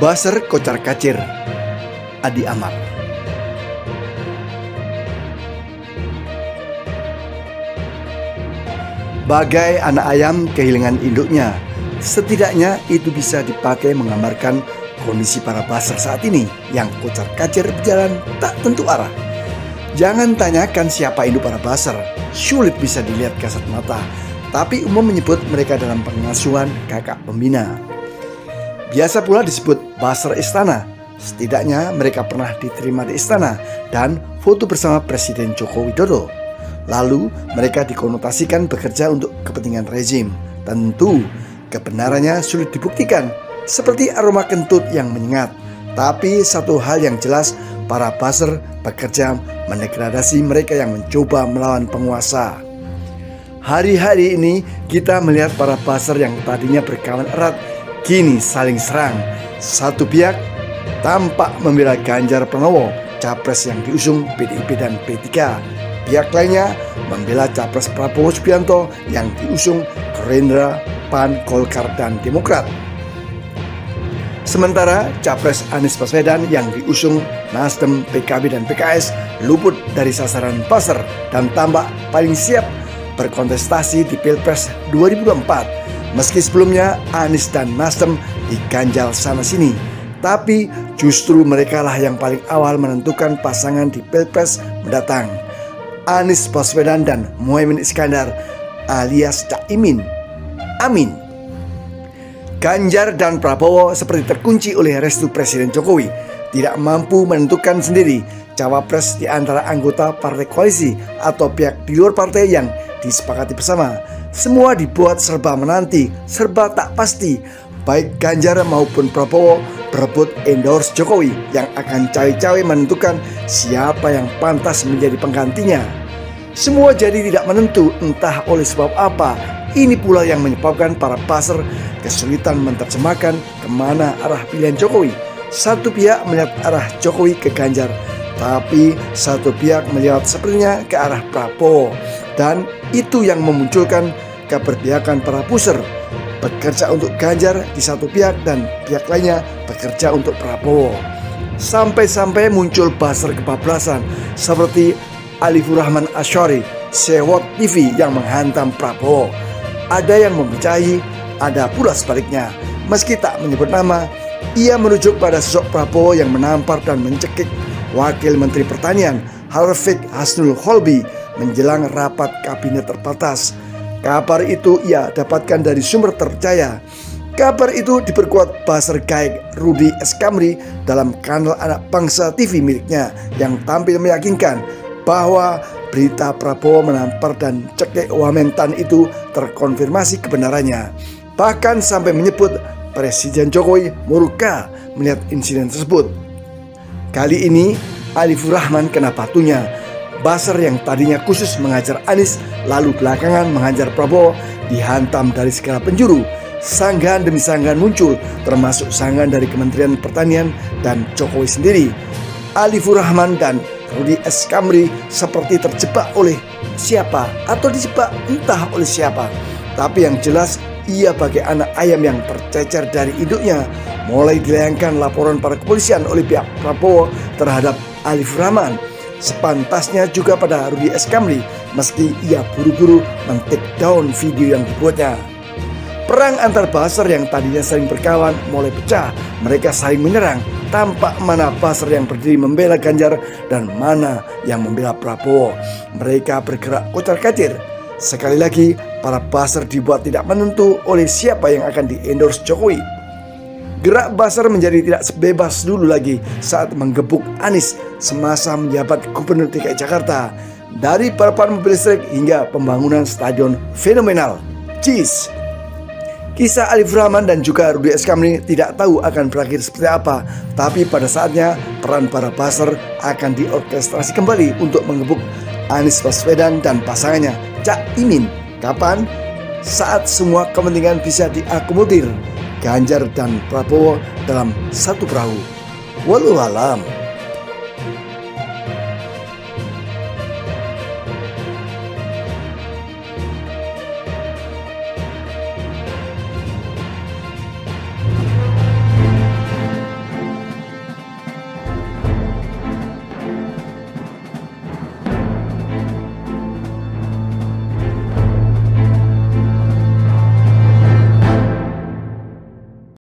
Baser kocar kacir. Adi Amar Bagai anak ayam kehilangan induknya. Setidaknya itu bisa dipakai menggambarkan kondisi para baser saat ini yang kocar kacir berjalan tak tentu arah. Jangan tanyakan siapa induk para baser, sulit bisa dilihat kasat mata, tapi umum menyebut mereka dalam pengasuhan kakak pembina. Biasa pula disebut baser istana, setidaknya mereka pernah diterima di istana dan foto bersama Presiden Joko Widodo. Lalu mereka dikonotasikan bekerja untuk kepentingan rezim. Tentu Kebenarannya sulit dibuktikan, seperti aroma kentut yang menyengat. Tapi satu hal yang jelas, para buzzer bekerja mendegradasi mereka yang mencoba melawan penguasa. Hari-hari ini kita melihat para buzzer yang tadinya berkawan erat kini saling serang. Satu pihak tampak membela Ganjar Pranowo, capres yang diusung PDIP dan P3. Pihak lainnya membela capres Prabowo Subianto yang diusung Gerindra PAN, Golkar, dan Demokrat. Sementara Capres Anies Baswedan yang diusung Nasdem, PKB, dan PKS luput dari sasaran pasar dan tambah paling siap berkontestasi di Pilpres 2024. Meski sebelumnya Anies dan Nasdem diganjal sana-sini, tapi justru mereka lah yang paling awal menentukan pasangan di Pilpres mendatang. Anies Baswedan dan Muhaimin Iskandar alias Caimin Amin. Ganjar dan Prabowo seperti terkunci oleh restu Presiden Jokowi, tidak mampu menentukan sendiri cawapres di antara anggota partai koalisi atau pihak di luar partai yang disepakati bersama. Semua dibuat serba menanti, serba tak pasti. Baik Ganjar maupun Prabowo berebut endorse Jokowi yang akan cawe-cawe menentukan siapa yang pantas menjadi penggantinya. Semua jadi tidak menentu entah oleh sebab apa ini pula yang menyebabkan para pasar kesulitan menerjemahkan ke mana arah pilihan Jokowi. Satu pihak melihat arah Jokowi ke Ganjar, tapi satu pihak melihat sepertinya ke arah Prabowo. Dan itu yang memunculkan keberpihakan para puser bekerja untuk Ganjar di satu pihak dan pihak lainnya bekerja untuk Prabowo. Sampai-sampai muncul baser kebablasan seperti Alifur Rahman Ashari, Sewot TV yang menghantam Prabowo ada yang mempercayai, ada pula sebaliknya. Meski tak menyebut nama, ia merujuk pada sosok Prabowo yang menampar dan mencekik Wakil Menteri Pertanian Harfiq Hasnul Holbi menjelang rapat kabinet terbatas. Kabar itu ia dapatkan dari sumber terpercaya. Kabar itu diperkuat Basar Gaik Rudi Eskamri dalam kanal anak bangsa TV miliknya yang tampil meyakinkan bahwa berita Prabowo menampar dan cekek Wamentan itu terkonfirmasi kebenarannya. Bahkan sampai menyebut Presiden Jokowi murka melihat insiden tersebut. Kali ini Alifur Rahman kena patunya. Basar yang tadinya khusus mengajar Anies lalu belakangan mengajar Prabowo dihantam dari segala penjuru. Sanggahan demi sanggahan muncul termasuk sanggahan dari Kementerian Pertanian dan Jokowi sendiri. Alifur Rahman dan Rudi S. Kamri seperti terjebak oleh siapa atau dijebak entah oleh siapa. Tapi yang jelas ia bagai anak ayam yang tercecer dari induknya. Mulai dilayangkan laporan para kepolisian oleh pihak Prabowo terhadap Alif Rahman. Sepantasnya juga pada Rudi S. Kamri meski ia buru-buru men-take down video yang dibuatnya. Perang antar Basar yang tadinya saling berkawan mulai pecah. Mereka saling menyerang. Tampak mana Basar yang berdiri membela Ganjar dan mana yang membela Prabowo. Mereka bergerak kocar kacir. Sekali lagi, para Basar dibuat tidak menentu oleh siapa yang akan di-endorse Jokowi. Gerak Basar menjadi tidak sebebas dulu lagi saat menggebuk Anies semasa menjabat Gubernur DKI Jakarta. Dari balapan mobil listrik hingga pembangunan stadion fenomenal. Cheese! Kisah Alif Rahman dan juga Rudi Eskamri tidak tahu akan berakhir seperti apa, tapi pada saatnya peran para baser akan diorkestrasi kembali untuk mengebuk Anies Baswedan dan pasangannya Cak Imin. Kapan? Saat semua kepentingan bisa diakomodir Ganjar dan Prabowo dalam satu perahu. Walau alam.